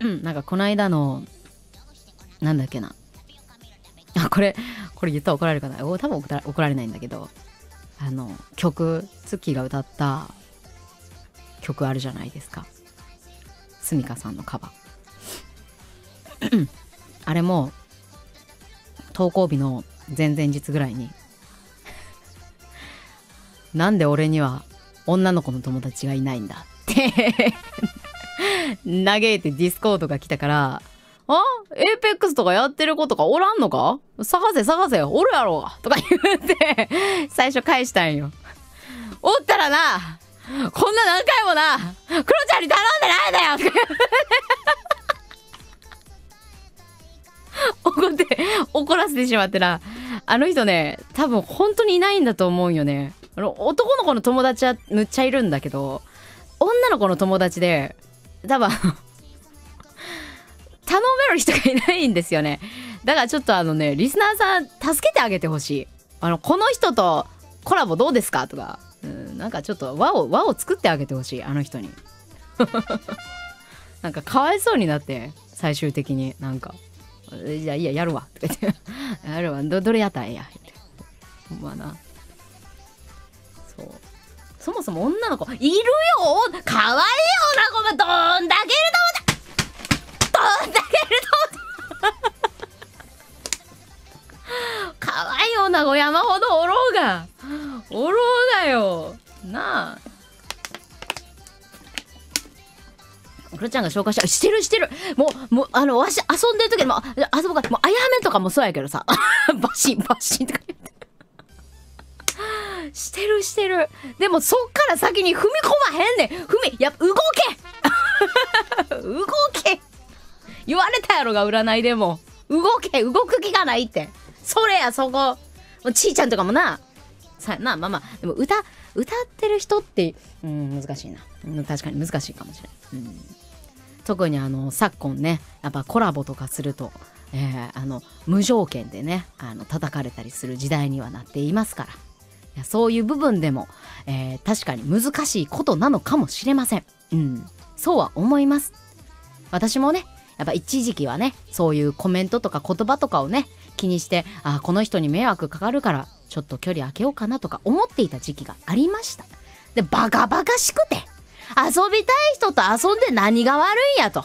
なんかこの間のなんだっけな。あこれこれ言ったら怒られるかな。お多分怒られないんだけどあの曲ツッキーが歌った曲あるじゃないですか。スミカさんのカバー。あれも投稿日の前々日ぐらいになんで俺には女の子の友達がいないんだって。嘆いて Discord が来たからあ？ Apex とかやってる子とかおらんのか？探せ探せおるやろうとか言って最初返したんよ。おったらなこんな何回もなクロちゃんに頼んでないんだよとか怒って怒らせてしまってな。あの人ね多分本当にいないんだと思うよね。あの男の子の友達はむっちゃいるんだけど女の子の友達で多分頼める人がいないんですよね。だからちょっとあのねリスナーさん助けてあげてほしい。あのこの人とコラボどうですかとか、うん、なんかちょっと輪を輪を作ってあげてほしい。あの人に。なんかかわいそうになって最終的に。なんか「じゃあいややるわ」とか言って「やるわ。どどれやったらええや」ってまな。そう。そもそも女の子いるよかわいかわいい女の。子山ほどおろうが。おろうがよ。なあ。クロちゃんが紹介したしてるしてる。もうもうあのわし遊んでる時もあ遊ぶか。もうあやめとかもそうやけどさ。バシンバシンとか言って。してるしてる。でもそっから先に踏み込まへんねん。踏みやっぱ動け。動け。言われたやろが占いでも。動け動く気がないって。それやそこ。もうちいちゃんとかもな。さなまあまあでも歌歌ってる人ってうん難しいな。うん確かに難しいかもしれない、うん、特にあの昨今ねやっぱコラボとかすると、えーあの無条件でねあの叩かれたりする時代にはなっていますから。いやそういう部分でも、えー確かに難しいことなのかもしれません。うん。そうは思います。私もねやっぱ一時期はねそういうコメントとか言葉とかをね気にしてあこの人に迷惑かかるからちょっと距離空けようかなとか思っていた時期がありましたでバカバカしくて遊びたい人と遊んで何が悪いんやと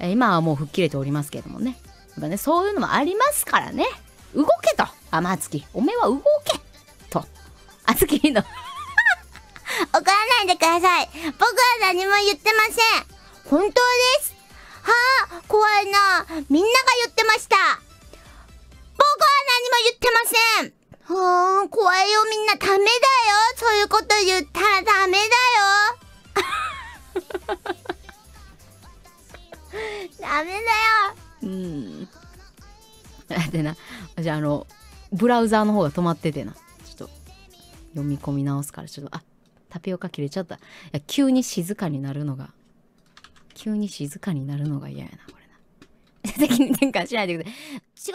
え今はもう吹っ切れておりますけれどもねやっぱねそういうのもありますからね動けとあまつきおめえは動けとあつきの 怒らないでください。僕は何も言ってません。本当です。はあ、怖いな。みんなが言ってました。ません。怖いよみんな。ダメだよ。そういうこと言ったらダメだよ。ダメだよ。うん。でな、じゃあ、あの、ブラウザーの方が止まっててな。ちょっと、読み込み直すから、ちょっと、あ、タピオカ切れちゃった。いや、急に静かになるのが、急に静かになるのが嫌やな、これな。責任転換しないでください。違う